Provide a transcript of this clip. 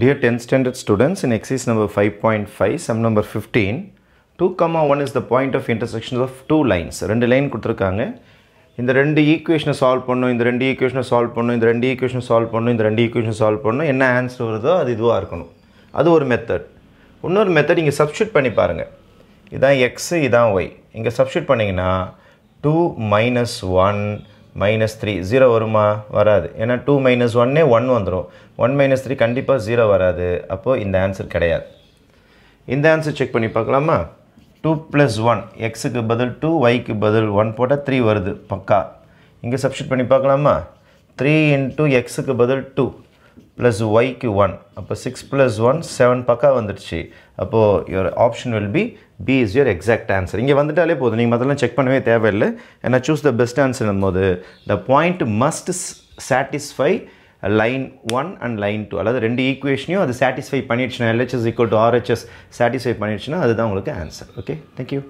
Dear 10th standard students, in exercise number 5.5, sum number 15, 2 comma 1 is the point of intersection of two lines. ரெண்டு line கொடுத்துருக்காங்க. இந்த ரெண்டு ஈக்குவேஷனை solve பண்ணும் இந்த ரெண்டு ஈக்குவேஷனை சால்வ் பண்ணும் இந்த ரெண்டு ஈக்குவேஷனை சால்வ் பண்ணும் இந்த ரெண்டு ஈக்குவேஷன் சால்வ் பண்ணும். என்ன ஆன்சர் வருதோ அது இதுவாக இருக்கணும். அது ஒரு மெத்தட் இன்னொரு மெத்தட் இங்கே சப்ஸ்டியூட் பண்ணி பாருங்கள் இதான் எக்ஸு இதான் ஒய் இங்கே சப்ஸ்டியூட் பண்ணிங்கன்னா two minus one minus three zero வருமா? வராது. ஏன்னா டூ மைனஸ் ஒன்னே ஒன் வந்துடும் ஒன் மைனஸ் த்ரீ கண்டிப்பாக ஜீரோ வராது. அப்போது இந்த ஆன்சர் கிடையாது. இந்த ஆன்சர் செக் பண்ணி பார்க்கலாமா? டூ ப்ளஸ் ஒன் எக்ஸுக்கு பதில் டூ ஒய்க்கு பதில் ஒன் போட்டால் த்ரீ வருது. பக்கா. இங்கே சப்ஸ்டியூட் பண்ணி பார்க்கலாமா? த்ரீ இன்ட்டு எக்ஸுக்கு பதில் டூ ப்ளஸ் ஒய்க்கு ஒன் அப்போ சிக்ஸ் ப்ளஸ் ஒன் செவன் பக்கா வந்துடுச்சு. அப்போது your option will be B is your exact answer இங்கே வந்துட்டாலே போதும். நீங்கள் முதல்ல செக் பண்ணவே தேவையில்லை. ஏன்னா சூஸ் த பெஸ்ட் ஆன்சர் போது the point must satisfy line one and line two அதாவது ரெண்டு ஈக்குவேஷனையும் அது satisfy பண்ணிடுச்சுன்னா LHS equal to RHS satisfy பண்ணிடுச்சுன்னா அதுதான் உங்களுக்கு ஆன்சர் ஓகே தேங்க்யூ